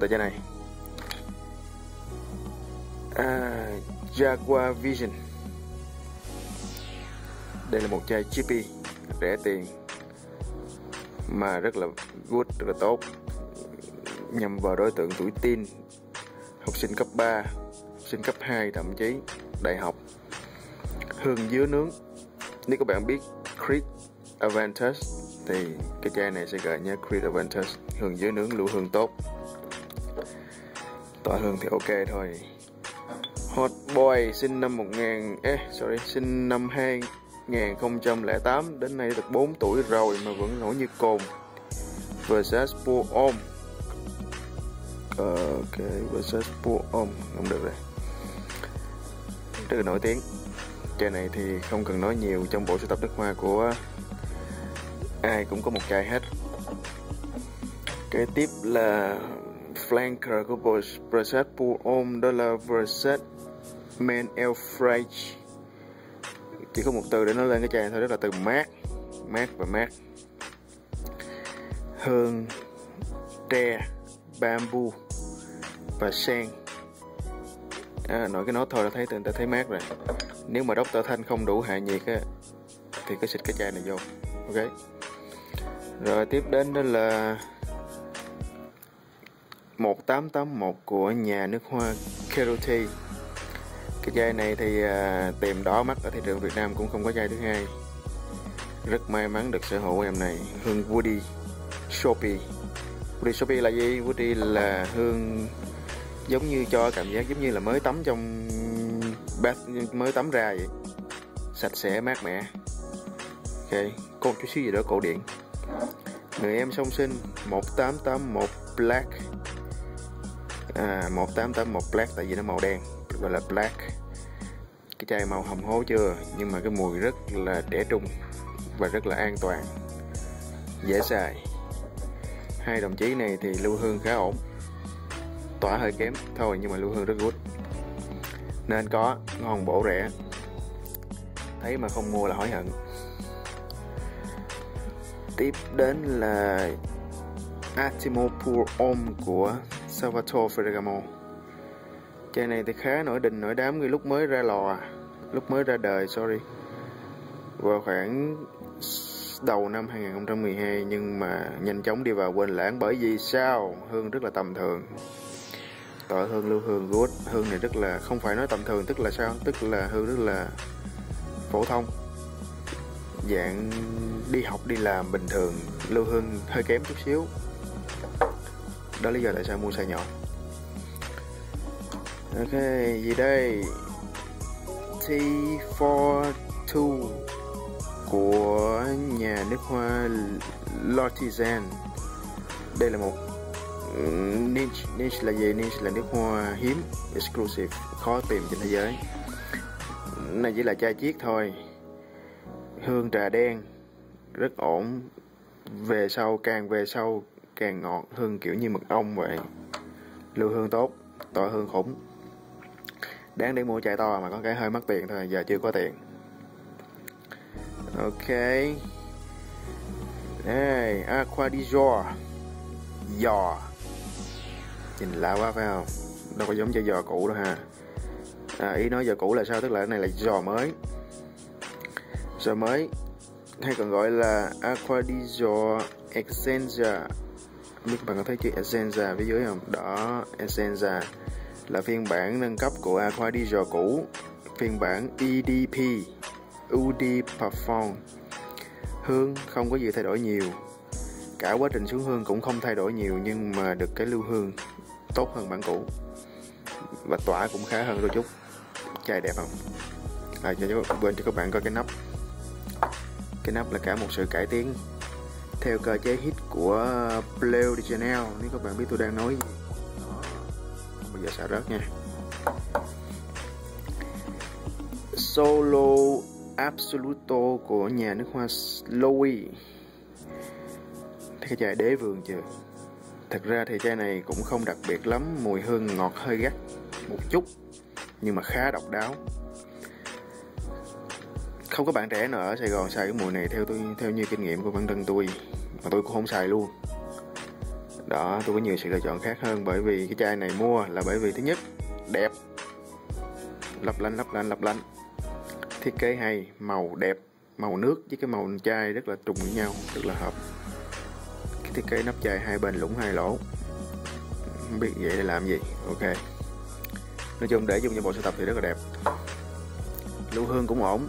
tờ chai này. À, Jaguar Vision. Đây là một chai chippy rẻ tiền mà rất là good rất là tốt. Nhằm vào đối tượng tuổi teen học sinh cấp 3 học sinh cấp 2 thậm chí đại học. Hương dứa nướng. Nếu các bạn biết Creed Aventus thì cái chai này sẽ gợi nhớ Creed Aventus. Hương dứa nướng lưu hương tốt tỏa hương thì ok thôi. Hot Boy sinh năm 1000 eh, sorry sinh năm 2008 đến nay được 4 tuổi rồi mà vẫn nổi như cồn. Versace Pour Om. Ờ, ok Versace Pour Om không được rồi. Rất là nổi tiếng. Chai này thì không cần nói nhiều trong bộ sưu tập nước hoa của ai cũng có một chai hết. Kế tiếp là flanker của Versace Pour Homme đó là Versace Man Air Frage chỉ có một từ để nói lên cái chai này thôi đó là từ mát mát và mát hương tre bamboo và sen. À, nói cái nó thôi là thấy tụi ta thấy mát rồi. Nếu mà doctor Thanh không đủ hạ nhiệt á thì cứ xịt cái chai này vô. Ok. Rồi tiếp đến đó là 1881 của nhà nước hoa Kerote cái chai này thì à, tìm đỏ mắt ở thị trường Việt Nam cũng không có chai thứ hai. Rất may mắn được sở hữu em này hương Woody Shopee Woody Shopee là gì? Woody là hương giống như cho cảm giác giống như là mới tắm trong bath mới tắm ra vậy. Sạch sẽ mát mẻ. Ok con chút xíu gì đó cổ điển. Người em song sinh 1881 Black à 1881 Black tại vì nó màu đen, gọi là Black. Cái chai màu hồng hố chưa? Nhưng mà cái mùi rất là trẻ trung và rất là an toàn. Dễ xài. Hai đồng chí này thì lưu hương khá ổn. Tỏa hơi kém thôi nhưng mà lưu hương rất good. Nên có ngon bổ rẻ. Thấy mà không mua là hối hận. Tiếp đến là Atimo Pure Homme của Salvatore Ferragamo. Chai này thì khá nổi đình, nổi đám ngay lúc mới ra lò à. lúc mới ra đời, sorry. Vào khoảng đầu năm 2012 nhưng mà nhanh chóng đi vào quên lãng bởi vì sao? Hương rất là tầm thường. Tọa hương lưu hương good, hương này rất là, không phải nói tầm thường, tức là sao? Tức là hương rất là phổ thông. Dạng đi học, đi làm bình thường. Lưu hương hơi kém chút xíu đó lý do tại sao mua xài nhỏ. Ok, gì đây? T42 của nhà nước hoa L'Artisan đây là một niche niche là gì? Niche là nước hoa hiếm, exclusive, khó tìm trên thế giới. Này chỉ là chai chiếc thôi. Hương trà đen, rất ổn. Về sau, càng về sau càng ngọt hương kiểu như mật ong vậy. Lưu hương tốt tỏi hương khủng. Đáng để mua chai to mà có cái hơi mất tiền thôi giờ chưa có tiền. Ok. Đây aqua di giò giò. Nhìn lạ quá phải không? Đâu có giống chai giò cũ đâu ha. À, ý nói giò cũ là sao? Tức là cái này là giò mới. Giò mới hay còn gọi là aqua di giò Essenza biết các bạn có thấy chữ Essenza phía dưới không? Đó Essenza là phiên bản nâng cấp của Aqua Diesel cũ. Phiên bản EDP UD Perform. Hương không có gì thay đổi nhiều. Cả quá trình xuống hương cũng không thay đổi nhiều nhưng mà được cái lưu hương tốt hơn bản cũ. Và tỏa cũng khá hơn đôi chút. Chai đẹp không? À, cho bên cho các bạn coi cái nắp. Cái nắp là cả một sự cải tiến theo cơ chế hit của Bleu de Chanel nếu các bạn biết tôi đang nói gì. Đó. giờ xả rớt nha. Solo Absoluto của nhà nước hoa Louis Thấy cái chai đế vườn chưa? Thật ra thì chai này cũng không đặc biệt lắm, Mùi hương ngọt hơi gắt một chút, Nhưng mà khá độc đáo. Không có bạn trẻ nào ở Sài Gòn xài cái mùi này Theo tôi, theo như kinh nghiệm của bản thân tôi. Mà tôi cũng không xài luôn. Đó, tôi có nhiều sự lựa chọn khác hơn bởi vì cái chai này mua là bởi vì thứ nhất, đẹp. Lấp lánh lấp lánh lấp lánh. Thiết kế hay, màu đẹp, màu nước với cái màu chai rất là trùng với nhau, rất là hợp. Cái thiết kế nắp chai hai bên lũng hai lỗ. Không biết vậy để làm gì. Ok. Nói chung để dùng cho bộ sưu tập thì rất là đẹp. Lưu hương cũng ổn.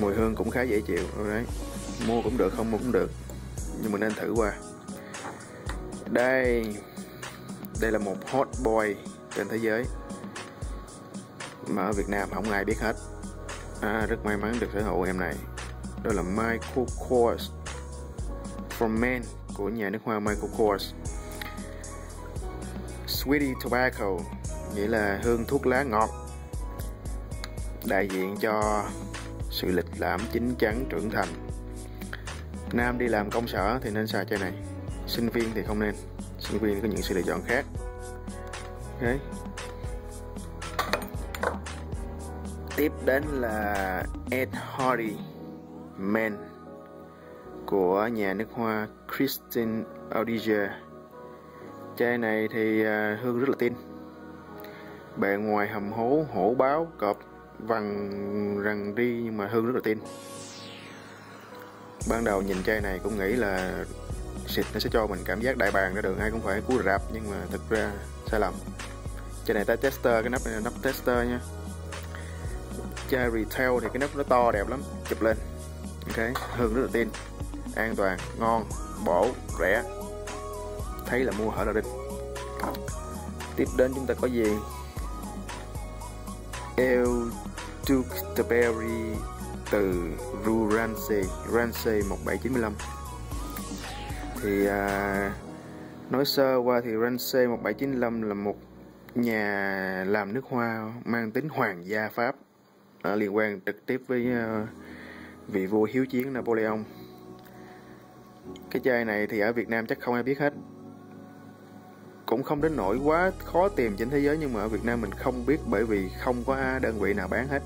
Mùi hương cũng khá dễ chịu. Đấy mua cũng được không mua cũng được. Nhưng mà nên thử qua. Đây. Đây là một hot boy trên thế giới. Mà ở Việt Nam không ai biết hết. À, rất may mắn được sở hữu em này. Đó là Michael Kors. From Men của nhà nước hoa Michael Kors. Sweetie Tobacco nghĩa là hương thuốc lá ngọt. Đại diện cho sự lịch lãm chín chắn trưởng thành nam đi làm công sở thì nên xài chai này. Sinh viên thì không nên. Sinh viên có những sự lựa chọn khác. Okay. tiếp đến là Ed Hardy Men của nhà nước hoa Christine Audigier. chai này thì à, hương rất là tin. Bề ngoài hầm hố, hổ báo, cọp, vằn rằn đi nhưng mà hương rất là tin ban đầu nhìn chai này cũng nghĩ là xịt nó sẽ cho mình cảm giác đại bàng ra đường ai cũng phải cú rạp, nhưng mà thực ra sai lầm. Chai này ta tester, cái nắp này là nắp tester nha. Chai retail thì cái nắp nó to đẹp lắm, chụp lên. Ok, hương rất là tin an toàn, ngon, bổ, rẻ. Thấy là mua hở là đinh. Tiếp đến chúng ta có gì? El Duke the Berry từ Ru Ramsey Ramsey 1795 thì à, nói sơ qua thì Ramsey 1795 là một nhà làm nước hoa mang tính hoàng gia Pháp à, liên quan trực tiếp với à, vị vua hiếu chiến Napoleon. Cái chai này thì ở Việt Nam chắc không ai biết hết. Cũng không đến nỗi quá khó tìm trên thế giới nhưng mà ở Việt Nam mình không biết bởi vì không có đơn vị nào bán hết.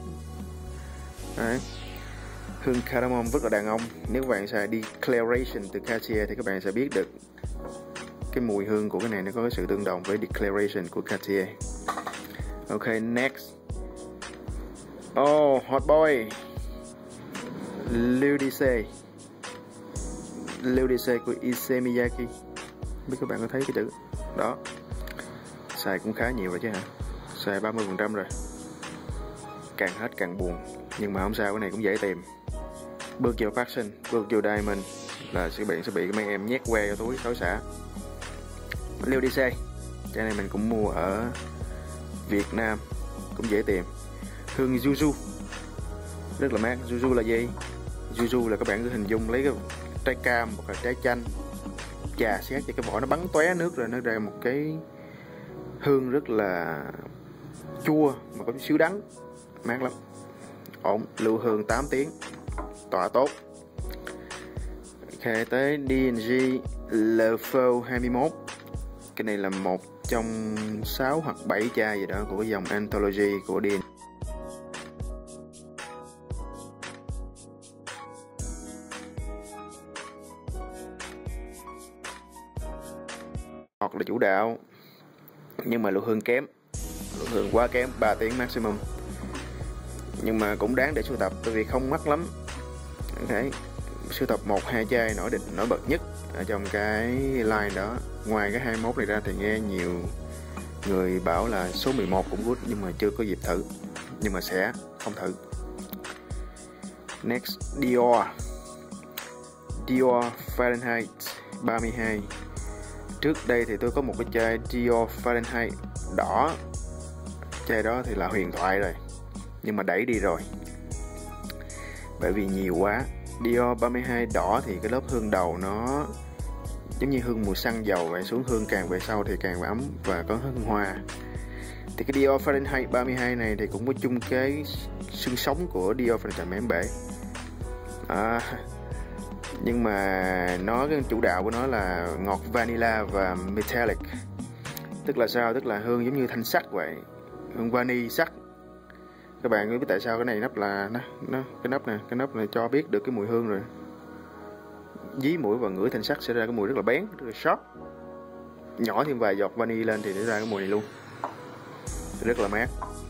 Đấy hương cardamom rất là đàn ông. Nếu các bạn xài declaration từ Cartier thì các bạn sẽ biết được cái mùi hương của cái này, nó có sự tương đồng với declaration của Cartier. Ok, next. Oh hot boy. Ludice Ludice của Issey Miyake. Biết các bạn có thấy cái chữ đó? Xài cũng khá nhiều rồi chứ hả? Xài 30 phần trăm rồi. Càng hết càng buồn nhưng mà không sao, cái này cũng dễ tìm. Bước vô fashion bước vô diamond là sẽ bị sẽ bị mấy em nhét que vào túi, tối xả. Liêu đi xe. Cái này mình cũng mua ở Việt Nam, cũng dễ tìm. Hương Juju rất là mát. Juju là gì? Juju là các bạn cứ hình dung, lấy cái trái cam hoặc là trái chanh, chà xét cho cái vỏ nó bắn tóe nước rồi nó ra một cái hương rất là chua, mà có chút xíu đắng. Mát lắm ổn, lưu hương 8 tiếng. Tỏa tốt. Ok tới DNG Lefo 21 cái này là một trong 6 hoặc 7 chai gì đó của dòng Anthology của DNG hoặc là chủ đạo. Nhưng mà lượng hương kém. Lượng hương quá kém 3 tiếng maximum nhưng mà cũng đáng để sưu tập, tại vì không mắc lắm. Đấy, sưu tập một, hai chai nổi định nổi bật nhất ở trong cái line đó. Ngoài cái 21 này ra thì nghe nhiều người bảo là số 11 cũng good, nhưng mà chưa có dịp thử. Nhưng mà sẽ không thử. Next, Dior. Dior Fahrenheit 32 trước đây thì tôi có một cái chai Dior Fahrenheit đỏ. Chai đó thì là huyền thoại rồi nhưng mà đẩy đi rồi. Bởi vì nhiều quá. Dior 32 đỏ thì cái lớp hương đầu nó giống như hương mùi xăng dầu vậy xuống hương càng về sau thì càng ấm và có hương hoa. Thì cái Dior Fahrenheit 32 này thì cũng có chung cái xương sống của Dior Fahrenheit mém bể. À, nhưng mà nó cái chủ đạo của nó là ngọt vanilla và metallic. Tức là sao? Tức là hương giống như thanh sắt vậy. Hương vani sắt các bạn biết tại sao cái này nắp là nó, nó cái nắp này cái nắp này cho biết được cái mùi hương rồi. Dí mũi và ngửi thanh sắt sẽ ra cái mùi rất là bén rất là sharp. Nhỏ thêm vài giọt vani lên thì sẽ ra cái mùi này luôn. Rất là mát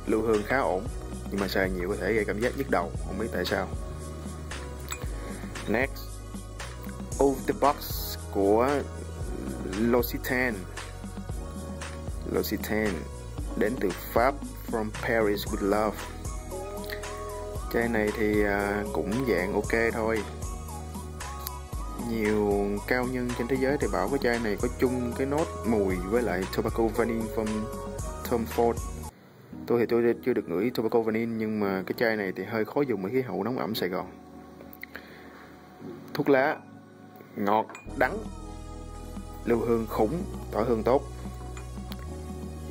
lưu hương khá ổn nhưng mà xài nhiều có thể gây cảm giác nhức đầu không biết tại sao. Next Off the Box của L'Occitane. L'Occitane đến từ Pháp From Paris with Love chai này thì à, cũng dạng ok thôi. Nhiều cao nhân trên thế giới thì bảo cái chai này có chung cái nốt mùi với lại tobacco vanille from Tom Ford. Tôi thì tôi chưa được ngửi tobacco vanille nhưng mà cái chai này thì hơi khó dùng ở khí hậu nóng ẩm Sài Gòn. Thuốc lá, ngọt, đắng, lưu hương khủng, tỏi hương tốt.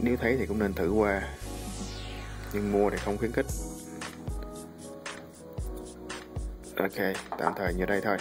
Nếu thấy thì cũng nên thử qua, nhưng mua thì không khuyến khích. Ok tạm thời như đây thôi.